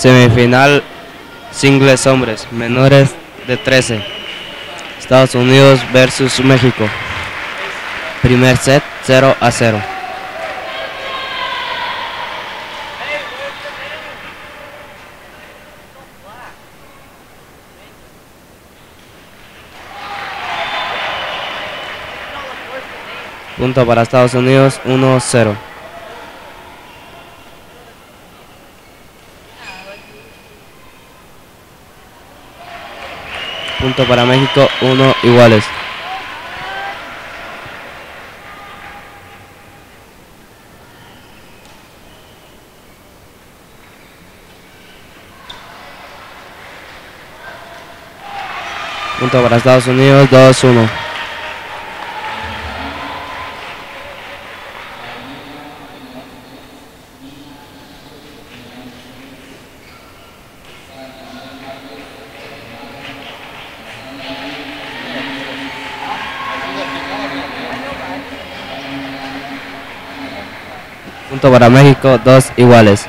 Semifinal singles hombres menores de 13. Estados Unidos versus México. Primer set 0 a 0. Punto para Estados Unidos 1-0. Punto para México 1 iguales. Punto para Estados Unidos 2-1. Punto para México, dos iguales.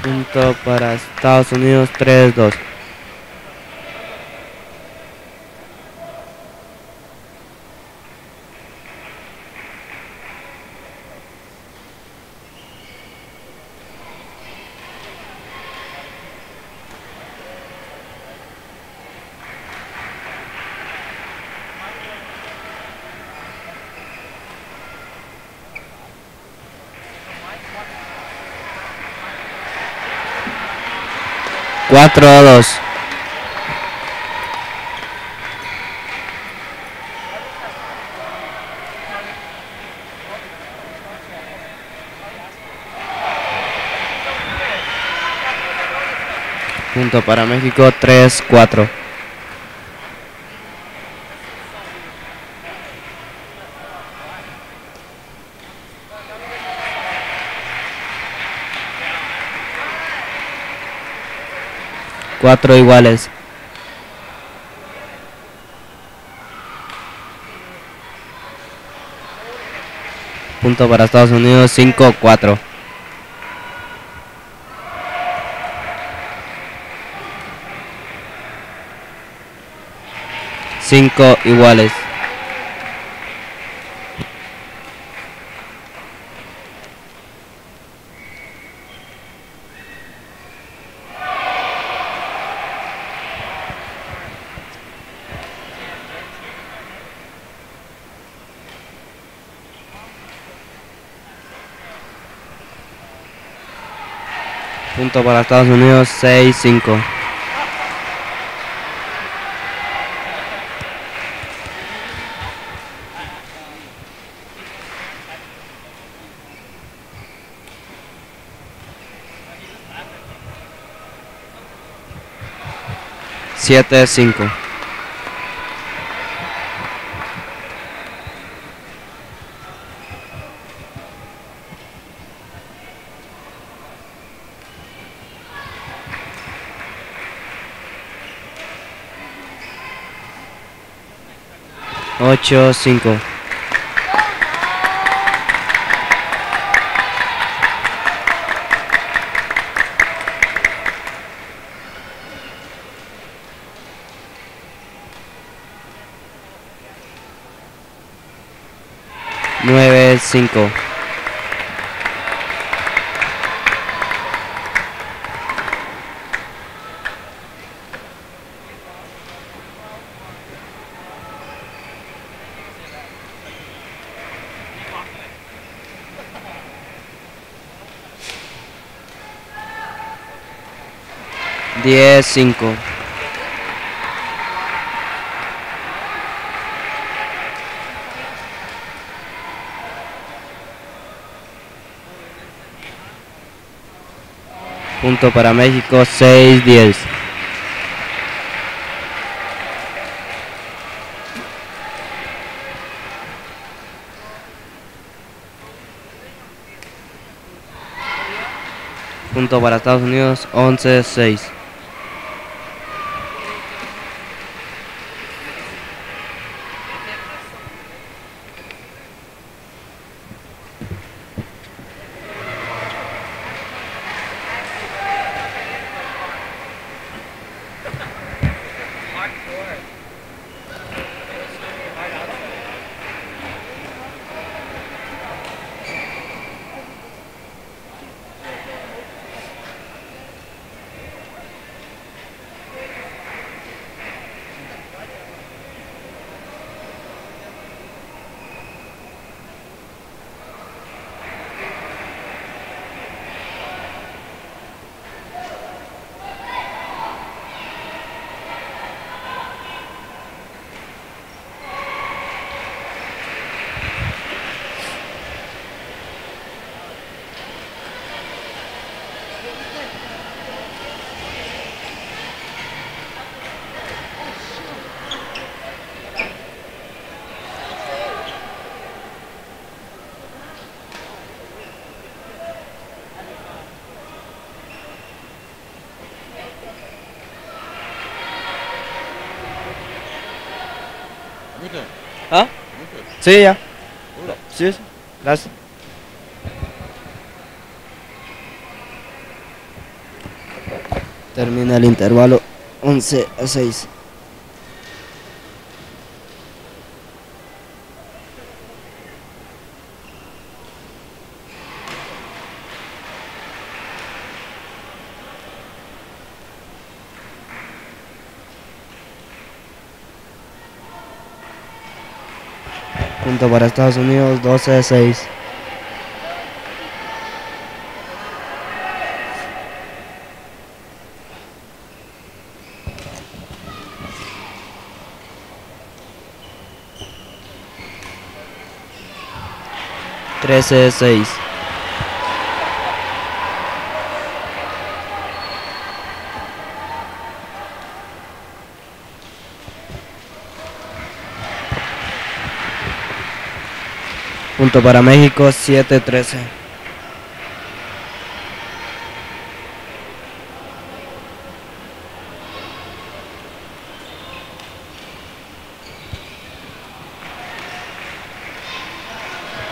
Punto para Estados Unidos, 3-2. Cuatro a dos. Punto para México, 3-4. Cuatro iguales. Punto para Estados Unidos, 5-4. Cinco iguales. Punto para Estados Unidos, 6-5. Siete, cinco. Ocho, cinco. Nueve, cinco. Diez, cinco. Punto para México, 6-10. Punto para Estados Unidos, 11-6. ¿Ah? Sí, ya. Sí. Termina el intervalo 11 a 6. Para Estados Unidos, 12 a 6. Trece a seis. Punto para México, 7-13.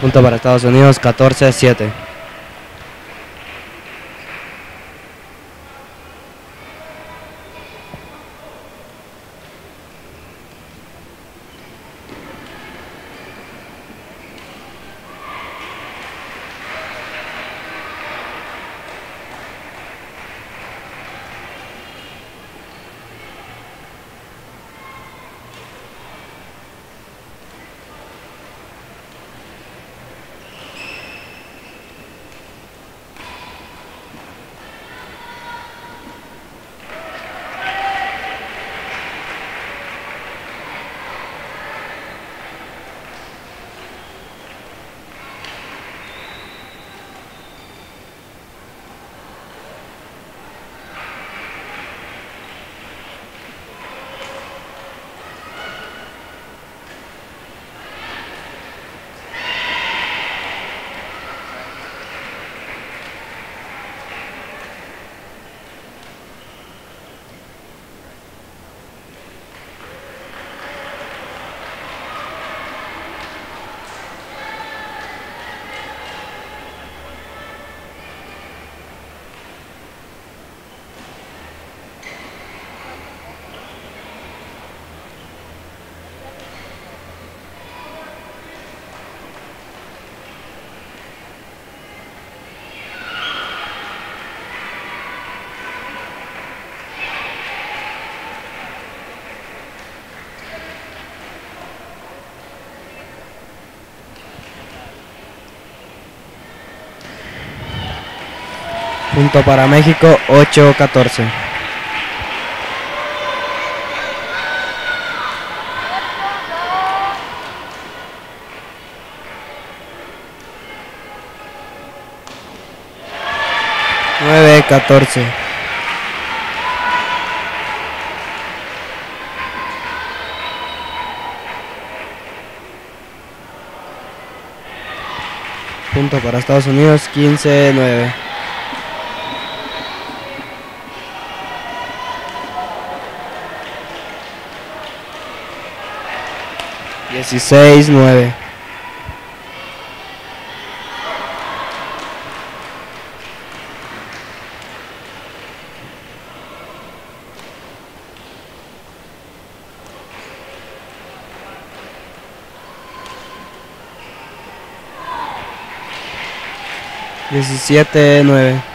Punto para Estados Unidos, 14-7. Punto para México, 8-14. Nueve, catorce. Punto para Estados Unidos, 15-9. 16-9. Diecisiete nueve.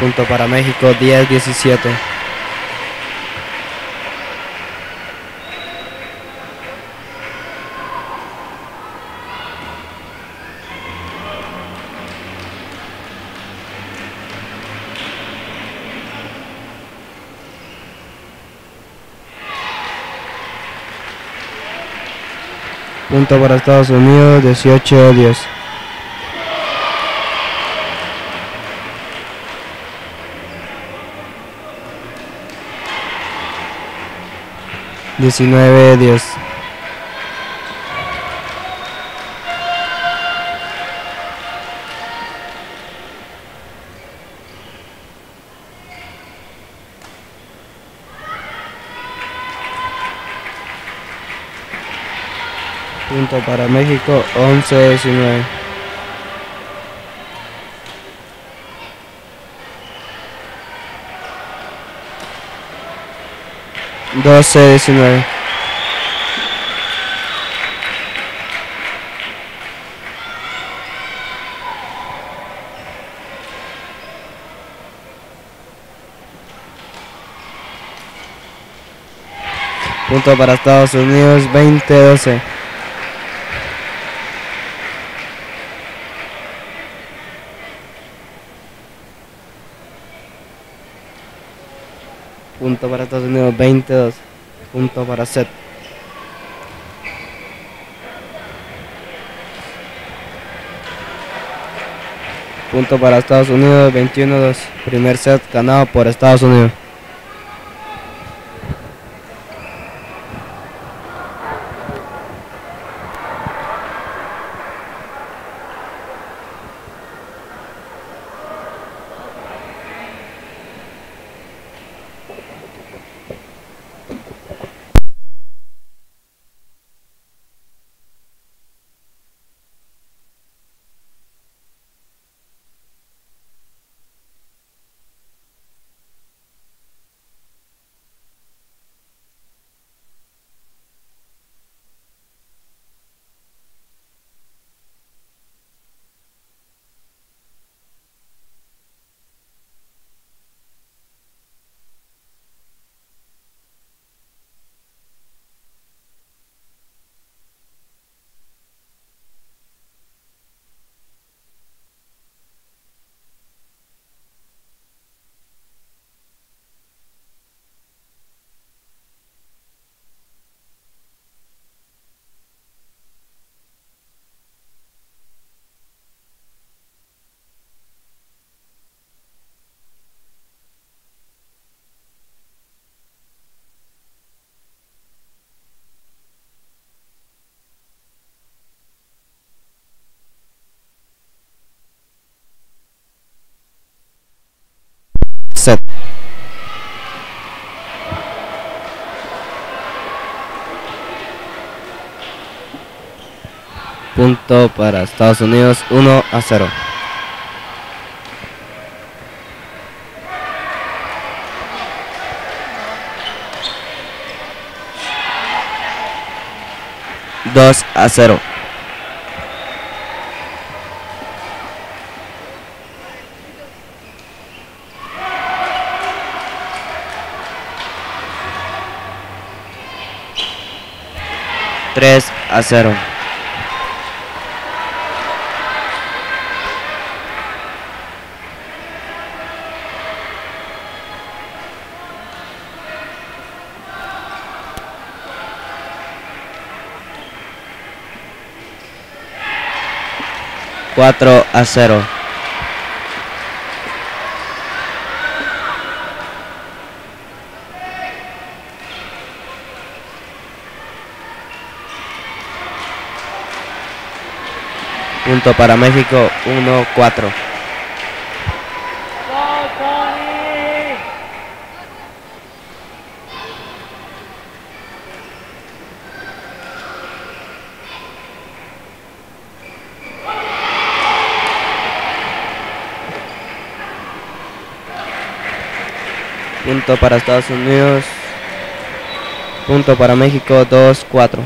Punto para México, 10-17. Punto para Estados Unidos, 18-10. Diecinueve, diez. Punto para México, 11-19. Doce, diecinueve. Punto para Estados Unidos, 20-12. Punto para Estados Unidos, 22. Punto para set. Punto para Estados Unidos, 21-2. Primer set ganado por Estados Unidos. Set. Punto para Estados Unidos, 1 a 0. Dos a cero. Tres a cero. Cuatro a cero. Punto para México, 1-4. Punto para Estados Unidos. Punto para México, 2-4.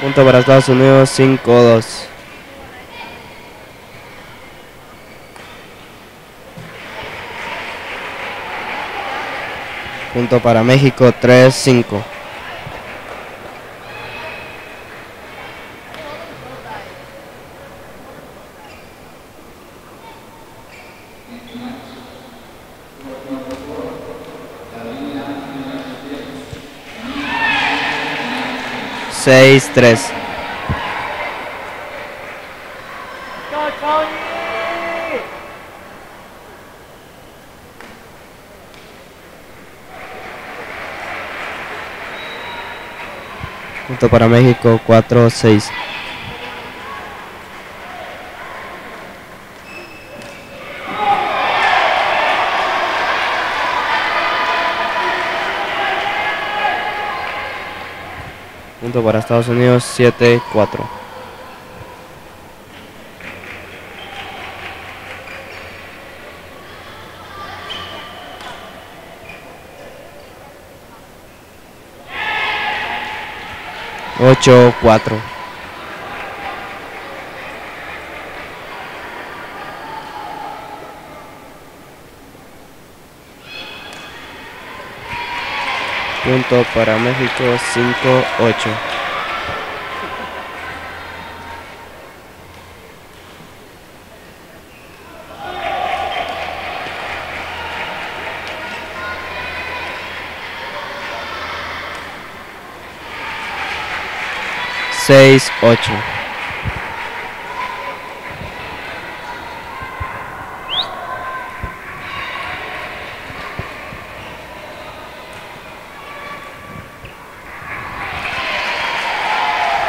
Punto para Estados Unidos, 5-2. Punto para México, 3-5. Seis, tres. Punto para México, 4-6. Punto para Estados Unidos, 7-4. Ocho, cuatro. Punto para México, cinco, ocho. Seis, ocho.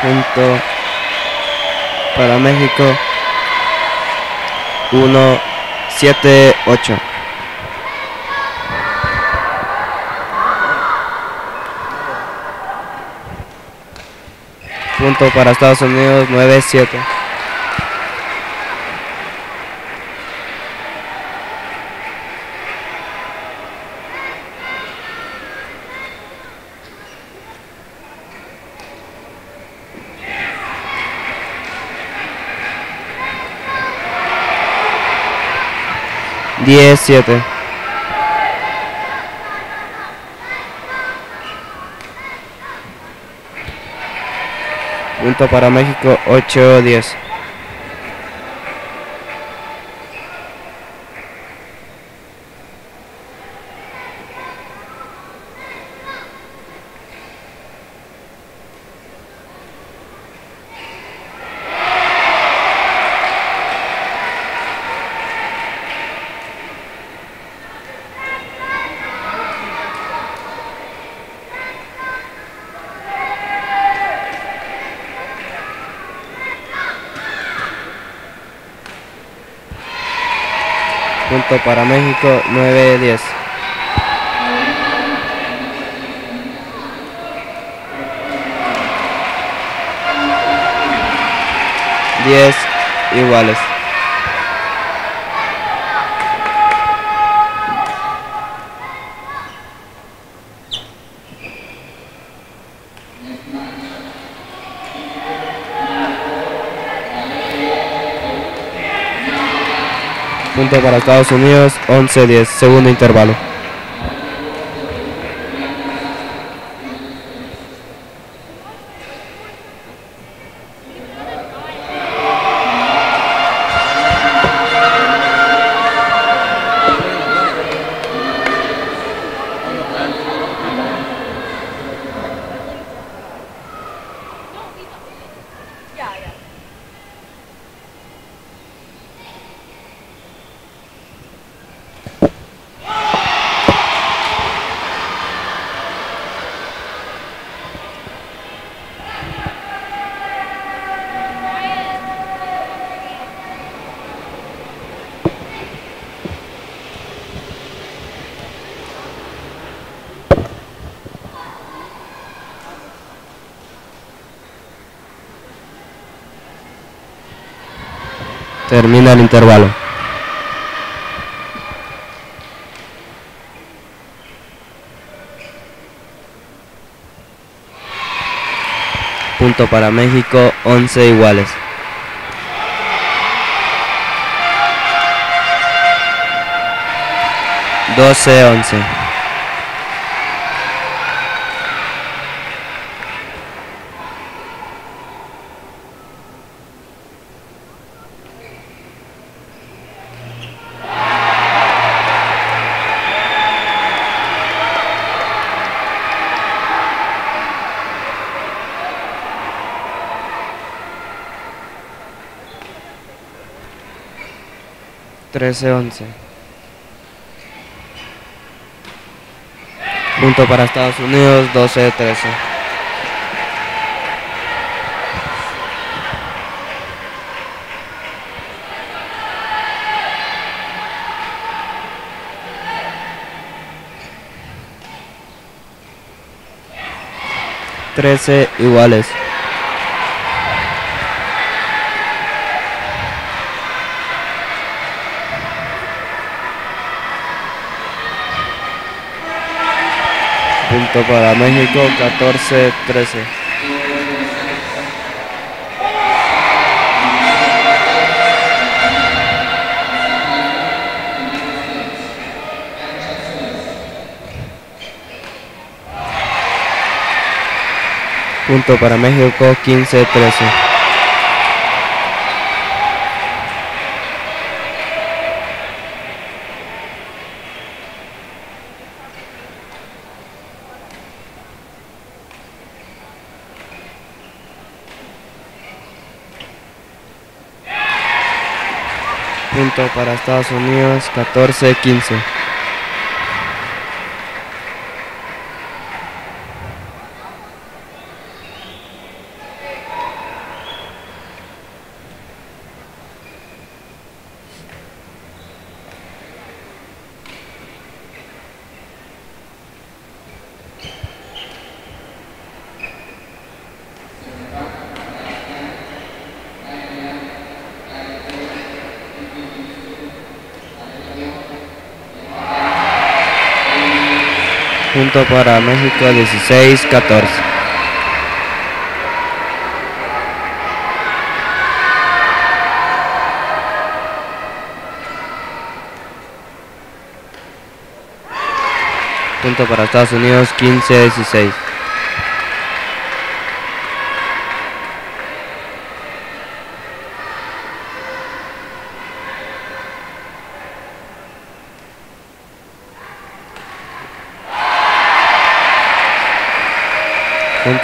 Punto para México. 1, 7, 8. Punto para Estados Unidos, 9, 7. Diez, siete. Punto para México, 8, 10. Punto para México, 9, 10. Diez iguales. Punto para Estados Unidos, 11-10, segundo intervalo. Termina el intervalo. Punto para México, 11 iguales. Doce, once. Trece, once. Punto para Estados Unidos, 12-13. Trece iguales. Punto para México, 14-13. Punto para México, 15-13. Punto para Estados Unidos, 14-15. Punto para México 16-14. Punto para Estados Unidos 15-16.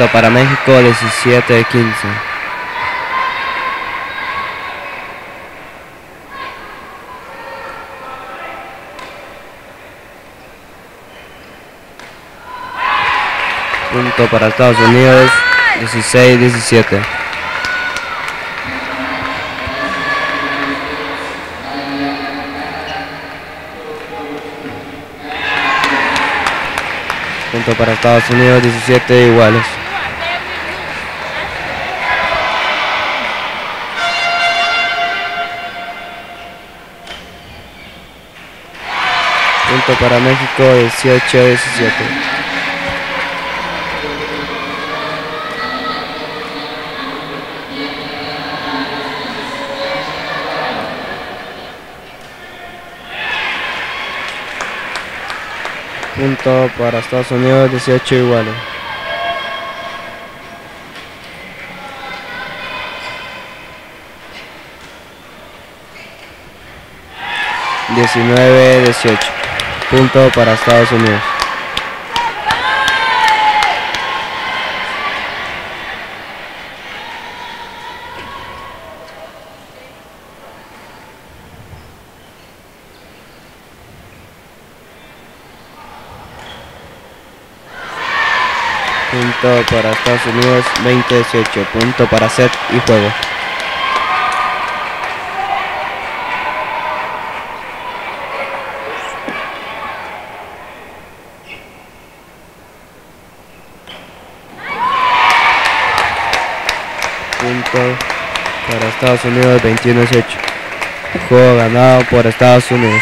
Para México 17-15. Punto para Estados Unidos 16-17. Punto para Estados Unidos 17 iguales. Punto para México 18-17. Punto para Estados Unidos 18 iguales. Diecinueve, dieciocho. Punto para Estados Unidos. Punto para Estados Unidos 20-18. Punto para set y juego. Punto para Estados Unidos 21-18. Juego ganado por Estados Unidos.